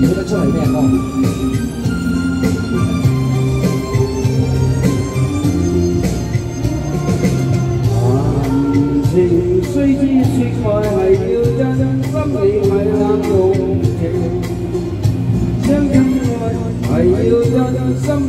cảnh của đất trời đẹp rồi hãy yêu chân Tâm lý hãy làm đúng tình Chân thân hãy yêu chân Tâm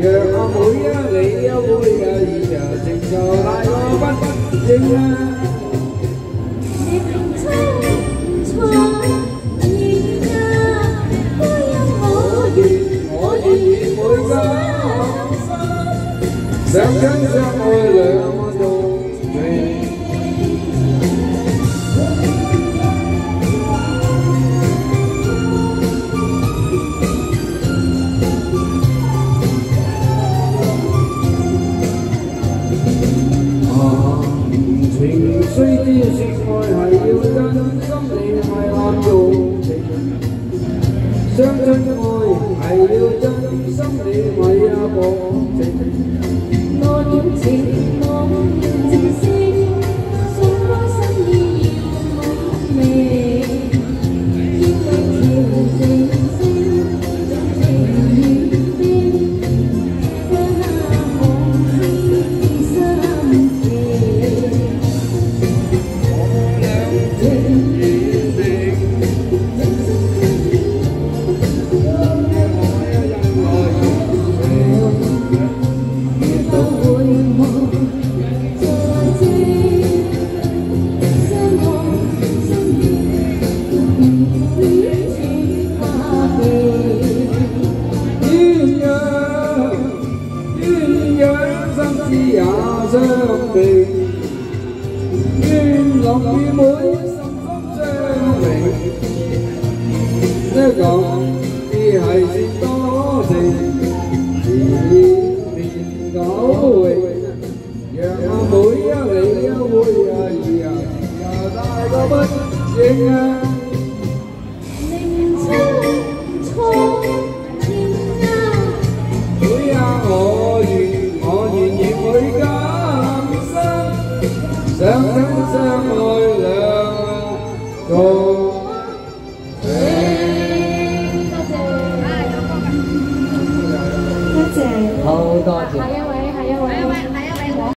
若我每一你一杯啊，二啊，情就太过不正啊。我愿每 情虽知说爱系要真心你为滥用情相亲爱系要真心你为何用情多点情 gia đình Kim lòng đi mới sắm sóc trên mình Nếu cậu đi hãy xin đó gì Thì mình có vui Giờ mũi lấy vui Giờ à, ta có bất chính sáng sáng sáng ngôi làng cầu